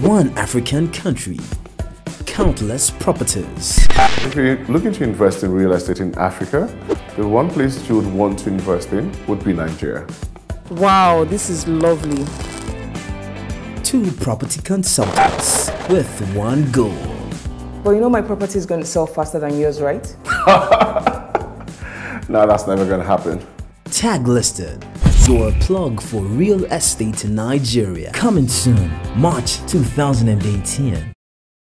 One African country, countless properties. If you're looking to invest in real estate in Africa, the one place you would want to invest in would be Nigeria. Wow, this is lovely. Two property consultants with one goal. But you know my property is going to sell faster than yours, right? no, that's never going to happen. Tag listed. Your plug for real estate in Nigeria. Coming soon, March 2018.